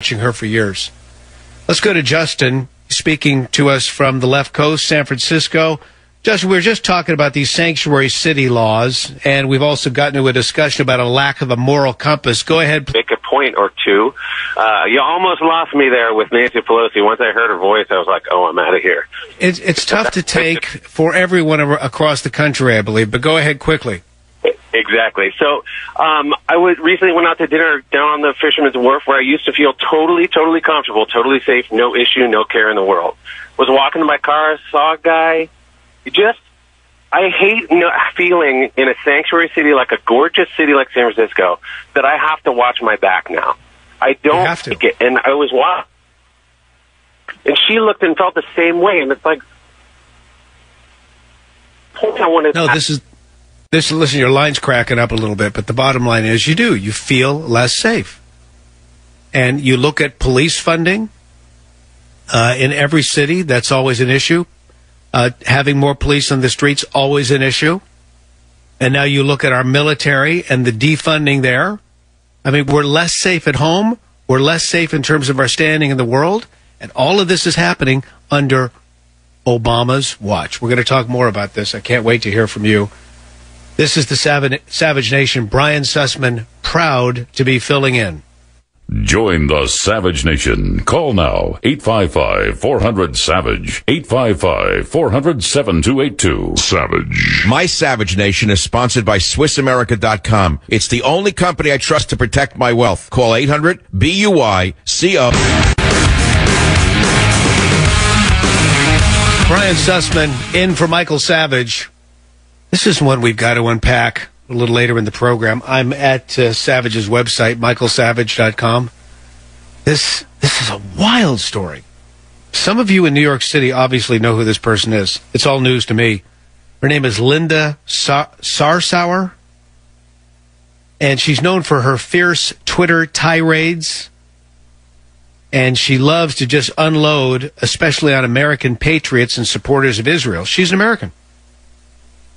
watching her for years. Let's go to Justin speaking to us from the left coast, San Francisco. Justin, we were just talking about these sanctuary city laws, and we've also gotten to a discussion about a lack of a moral compass. Go ahead. Make a point or two. Uh, you almost lost me there with Nancy Pelosi. Once I heard her voice, I was like, oh, I'm out of here. It's, it's tough to take for everyone across the country, I believe, but go ahead quickly. Exactly. So, um, I was recently went out to dinner down on the Fisherman's Wharf where I used to feel totally, totally comfortable, totally safe, no issue, no care in the world. Was walking to my car, saw a guy. Just, I hate no, feeling in a sanctuary city like a gorgeous city like San Francisco that I have to watch my back now. I don't have to. like it, and I was wow. And she looked and felt the same way, and it's like, I wanted. No, this is this, listen, your line's cracking up a little bit, but the bottom line is you do. You feel less safe. And you look at police funding uh, in every city, that's always an issue. Uh, having more police on the streets, always an issue. And now you look at our military and the defunding there. I mean, we're less safe at home. We're less safe in terms of our standing in the world. And all of this is happening under Obama's watch. We're going to talk more about this. I can't wait to hear from you. This is the Savage Nation. Brian Sussman, proud to be filling in. Join the Savage Nation. Call now 855-400-SAVAGE. 855-400-7282. Savage. My Savage Nation is sponsored by SwissAmerica.com. It's the only company I trust to protect my wealth. Call 800-BUI-CO. Brian Sussman in for Michael Savage. This is one we've got to unpack a little later in the program. I'm at uh, Savage's website, michaelsavage.com. This this is a wild story. Some of you in New York City obviously know who this person is. It's all news to me. Her name is Linda Sa- Sarsour, and she's known for her fierce Twitter tirades. And she loves to just unload, especially on American patriots and supporters of Israel. She's an American.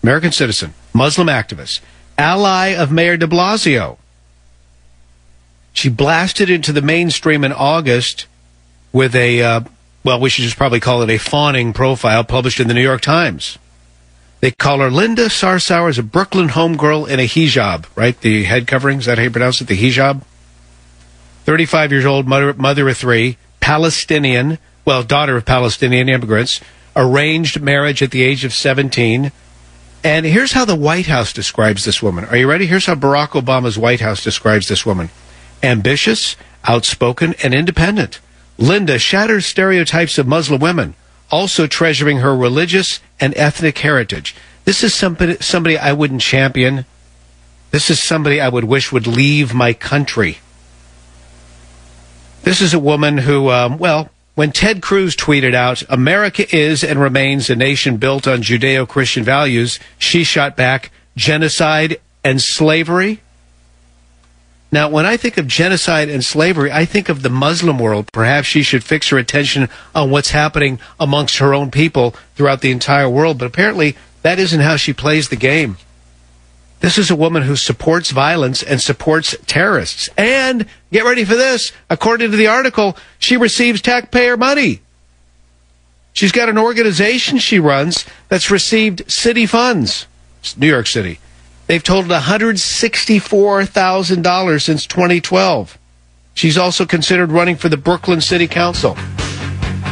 American citizen, Muslim activist, ally of Mayor de Blasio. She blasted into the mainstream in August with a, uh, well, we should just probably call it a fawning profile published in the New York Times. They call her Linda Sarsour as a Brooklyn homegirl in a hijab, right? The head covering, is that how you pronounce it? The hijab? 35 years old, mother, mother of three, Palestinian, well, daughter of Palestinian immigrants, arranged marriage at the age of 17 and here's how the White House describes this woman. Are you ready? Here's how Barack Obama's White House describes this woman ambitious, outspoken, and independent. Linda shatters stereotypes of Muslim women, also treasuring her religious and ethnic heritage. This is somebody, somebody I wouldn't champion. This is somebody I would wish would leave my country. This is a woman who, um, well, when Ted Cruz tweeted out, America is and remains a nation built on Judeo Christian values, she shot back, genocide and slavery. Now, when I think of genocide and slavery, I think of the Muslim world. Perhaps she should fix her attention on what's happening amongst her own people throughout the entire world. But apparently, that isn't how she plays the game. This is a woman who supports violence and supports terrorists. And get ready for this. According to the article, she receives taxpayer money. She's got an organization she runs that's received city funds. It's New York City. They've totaled $164,000 since 2012. She's also considered running for the Brooklyn City Council.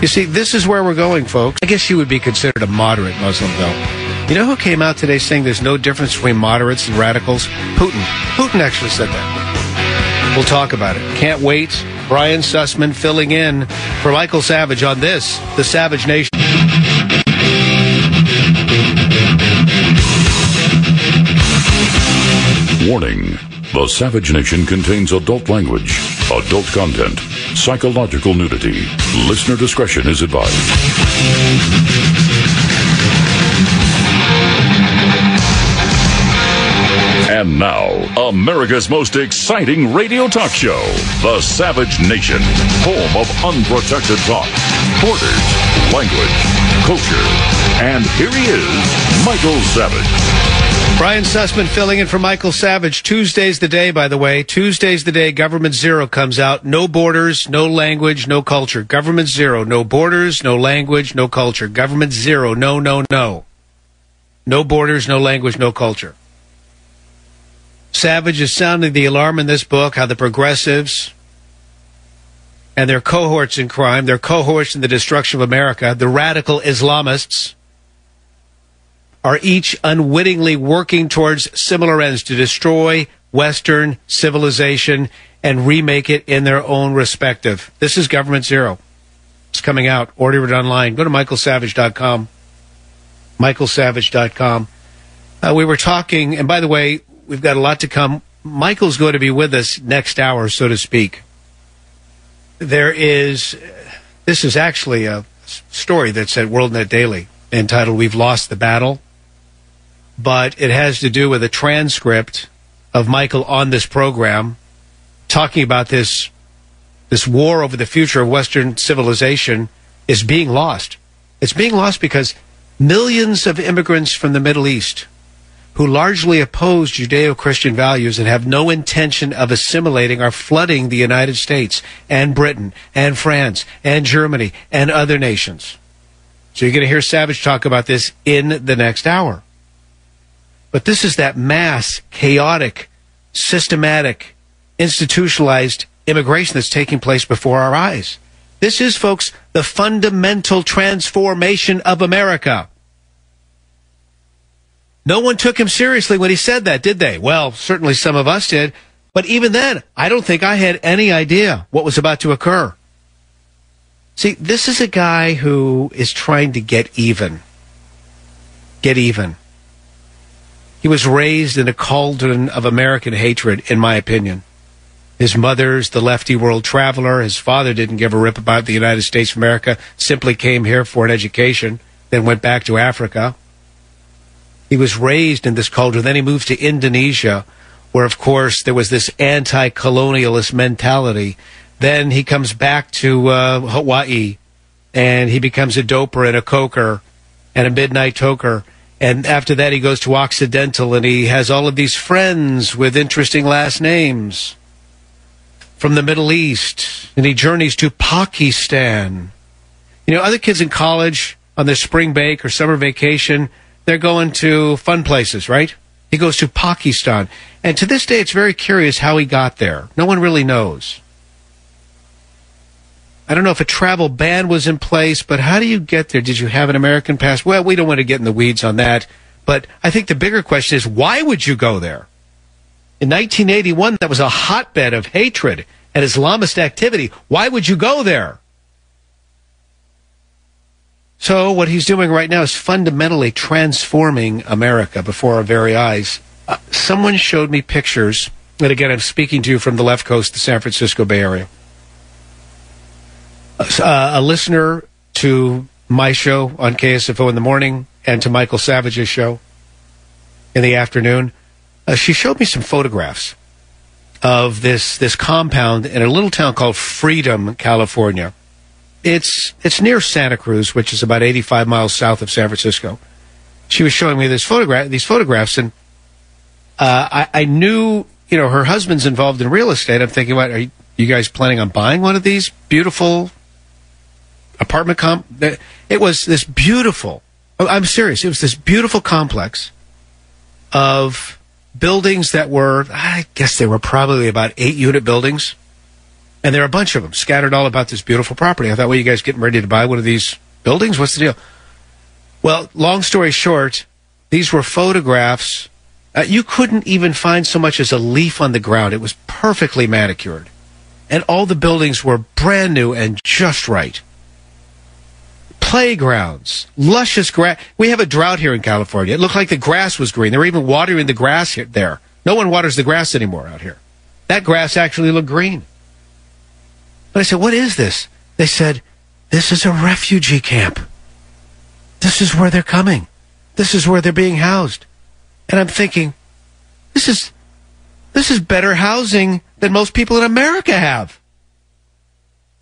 You see, this is where we're going, folks. I guess she would be considered a moderate Muslim, though. You know who came out today saying there's no difference between moderates and radicals? Putin. Putin actually said that. We'll talk about it. Can't wait. Brian Sussman filling in for Michael Savage on this, The Savage Nation. Warning. The Savage Nation contains adult language, adult content, psychological nudity. Listener discretion is advised. And now, America's most exciting radio talk show, The Savage Nation, home of unprotected talk, borders, language, culture. And here he is, Michael Savage. Brian Sussman filling in for Michael Savage. Tuesday's the day, by the way. Tuesday's the day Government Zero comes out. No borders, no language, no culture. Government Zero. No borders, no language, no culture. Government Zero. No, no, no. No borders, no language, no culture. Savage is sounding the alarm in this book how the progressives and their cohorts in crime, their cohorts in the destruction of America, the radical Islamists, are each unwittingly working towards similar ends to destroy Western civilization and remake it in their own respective. This is Government Zero. It's coming out. Order it online. Go to michaelsavage.com. michaelsavage.com. Uh, we were talking, and by the way, we've got a lot to come. Michael's going to be with us next hour, so to speak. There is, this is actually a story that's at WorldNet Daily entitled We've Lost the Battle but it has to do with a transcript of Michael on this program talking about this this war over the future of Western civilization is being lost. It's being lost because millions of immigrants from the Middle East who largely oppose Judeo Christian values and have no intention of assimilating are flooding the United States and Britain and France and Germany and other nations. So you're going to hear Savage talk about this in the next hour. But this is that mass, chaotic, systematic, institutionalized immigration that's taking place before our eyes. This is, folks, the fundamental transformation of America. No one took him seriously when he said that, did they? Well, certainly some of us did. But even then, I don't think I had any idea what was about to occur. See, this is a guy who is trying to get even. Get even. He was raised in a cauldron of American hatred, in my opinion. His mother's the lefty world traveler. His father didn't give a rip about the United States of America, simply came here for an education, then went back to Africa. He was raised in this culture. Then he moved to Indonesia, where, of course, there was this anti colonialist mentality. Then he comes back to uh, Hawaii and he becomes a doper and a coker and a midnight toker and after that, he goes to Occidental and he has all of these friends with interesting last names from the Middle East. And he journeys to Pakistan. You know, other kids in college on their spring break or summer vacation, they're going to fun places, right? He goes to Pakistan. And to this day, it's very curious how he got there. No one really knows. I don't know if a travel ban was in place, but how do you get there? Did you have an American pass? Well, we don't want to get in the weeds on that. But I think the bigger question is why would you go there? In 1981, that was a hotbed of hatred and Islamist activity. Why would you go there? So, what he's doing right now is fundamentally transforming America before our very eyes. Uh, someone showed me pictures, and again, I'm speaking to you from the left coast, the San Francisco Bay Area uh, a listener to my show on KSFO in the morning and to Michael Savage's show in the afternoon. Uh, she showed me some photographs of this this compound in a little town called Freedom, California. It's it's near Santa Cruz, which is about 85 miles south of San Francisco. She was showing me this photograph, these photographs, and uh, I, I, knew, you know, her husband's involved in real estate. I'm thinking, what are you, you guys planning on buying one of these beautiful apartment comp. It was this beautiful. Oh, I'm serious. It was this beautiful complex of buildings that were, I guess they were probably about eight unit buildings. And there are a bunch of them scattered all about this beautiful property. I thought, well, you guys getting ready to buy one of these buildings? What's the deal? Well, long story short, these were photographs. Uh, you couldn't even find so much as a leaf on the ground. It was perfectly manicured. And all the buildings were brand new and just right playgrounds, luscious grass. We have a drought here in California. It looked like the grass was green. They were even watering the grass here, there. No one waters the grass anymore out here. That grass actually looked green. But I said, what is this? They said, this is a refugee camp. This is where they're coming. This is where they're being housed. And I'm thinking, this is, this is better housing than most people in America have.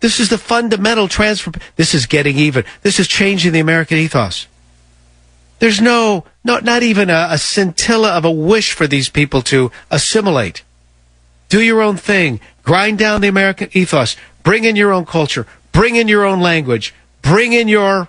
This is the fundamental transfer. This is getting even. This is changing the American ethos. There's no, no not even a, a scintilla of a wish for these people to assimilate. Do your own thing. Grind down the American ethos. Bring in your own culture. Bring in your own language. Bring in your.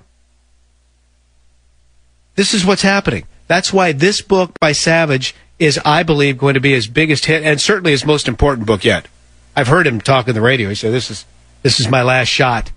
This is what's happening. That's why this book by Savage is, I believe, going to be his biggest hit and certainly his most important book yet. I've heard him talk on the radio. He said, "This is this is my last shot."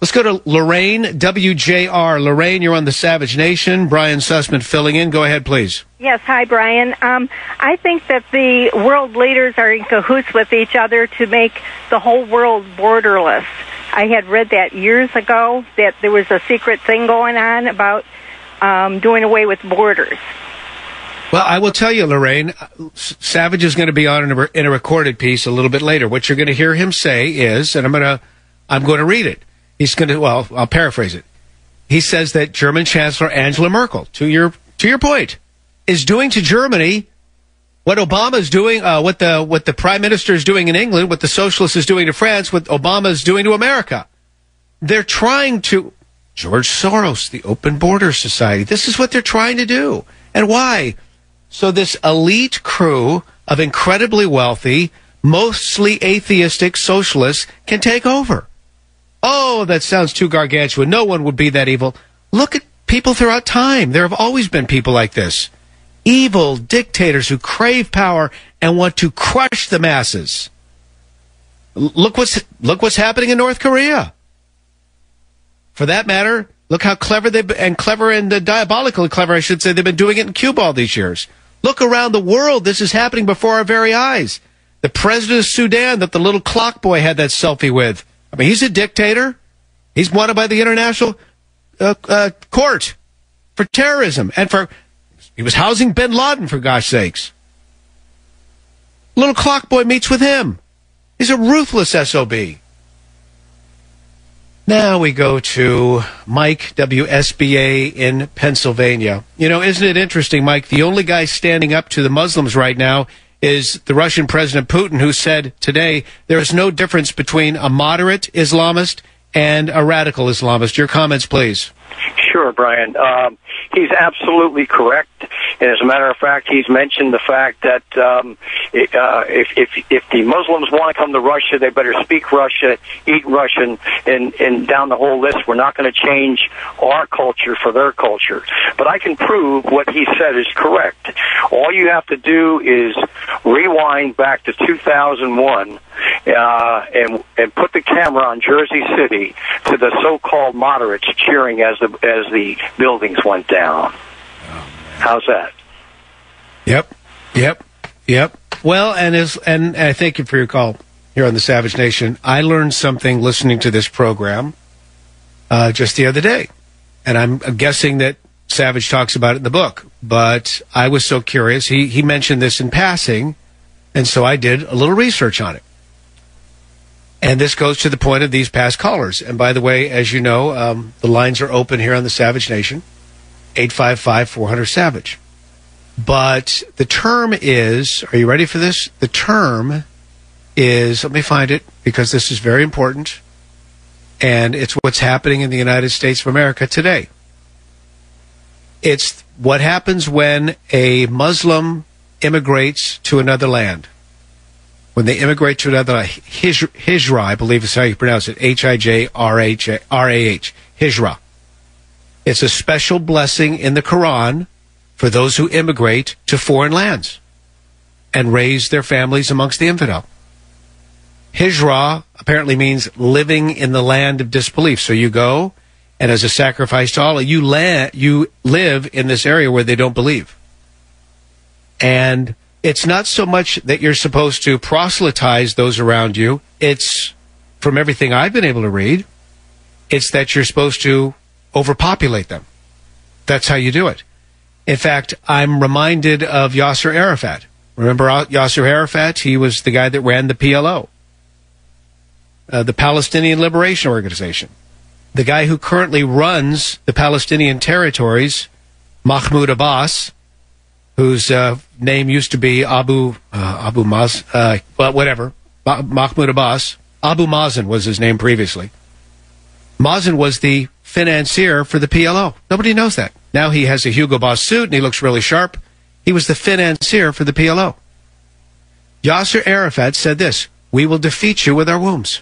Let's go to Lorraine, WJR. Lorraine, you're on the Savage Nation. Brian Sussman filling in. Go ahead, please. Yes, hi, Brian. Um, I think that the world leaders are in cahoots with each other to make the whole world borderless. I had read that years ago that there was a secret thing going on about um, doing away with borders. Well, I will tell you, Lorraine, Savage is going to be on in a, in a recorded piece a little bit later. What you're going to hear him say is, and I'm going to, I'm going to read it. He's going to, well, I'll paraphrase it. He says that German Chancellor Angela Merkel, to your, to your point, is doing to Germany what Obama is doing, uh, what the, what the prime minister is doing in England, what the socialist is doing to France, what Obama is doing to America. They're trying to, George Soros, the Open Border Society. This is what they're trying to do. And why? So this elite crew of incredibly wealthy, mostly atheistic socialists can take over. Oh, that sounds too gargantuan. No one would be that evil. Look at people throughout time. There have always been people like this. Evil dictators who crave power and want to crush the masses. Look what's, look what's happening in North Korea. For that matter, look how clever they and clever and uh, diabolically clever, I should say, they've been doing it in Cuba all these years. Look around the world. This is happening before our very eyes. The president of Sudan that the little clock boy had that selfie with. I mean, he's a dictator. He's wanted by the international uh, uh, court for terrorism and for he was housing bin Laden for gosh sakes. Little clock boy meets with him. He's a ruthless SOB. Now we go to Mike, WSBA in Pennsylvania. You know, isn't it interesting, Mike? The only guy standing up to the Muslims right now is the Russian President Putin, who said today there is no difference between a moderate Islamist and a radical Islamist. Your comments, please. Sure, Brian. Um, he's absolutely correct. And as a matter of fact, he's mentioned the fact that um, uh, if, if if the Muslims want to come to Russia, they better speak Russia, eat Russian, and and down the whole list. We're not going to change our culture for their culture. But I can prove what he said is correct. All you have to do is rewind back to 2001 uh, and and put the camera on Jersey City to the so-called moderates cheering as the as the buildings went down. How's that? Yep, yep, yep. Well, and as and I thank you for your call here on the Savage Nation. I learned something listening to this program uh, just the other day, and I'm guessing that Savage talks about it in the book. But I was so curious. He he mentioned this in passing, and so I did a little research on it. And this goes to the point of these past callers. And by the way, as you know, um, the lines are open here on the Savage Nation, 855 400 Savage. But the term is, are you ready for this? The term is, let me find it because this is very important. And it's what's happening in the United States of America today. It's what happens when a Muslim immigrates to another land when they immigrate to another uh, Hijra, I believe is how you pronounce it, H I J R H R A H, Hijra. It's a special blessing in the Quran for those who immigrate to foreign lands and raise their families amongst the infidel. Hijra apparently means living in the land of disbelief. So you go, and as a sacrifice to Allah, you, la- you live in this area where they don't believe. And it's not so much that you're supposed to proselytize those around you. It's, from everything I've been able to read, it's that you're supposed to overpopulate them. That's how you do it. In fact, I'm reminded of Yasser Arafat. Remember Yasser Arafat? He was the guy that ran the PLO, uh, the Palestinian Liberation Organization. The guy who currently runs the Palestinian territories, Mahmoud Abbas, whose uh, name used to be Abu uh, Abu Maz, uh, well, whatever, Mahmoud Abbas. Abu Mazen was his name previously. Mazen was the financier for the PLO. Nobody knows that. Now he has a Hugo Boss suit and he looks really sharp. He was the financier for the PLO. Yasser Arafat said this We will defeat you with our wombs.